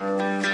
Música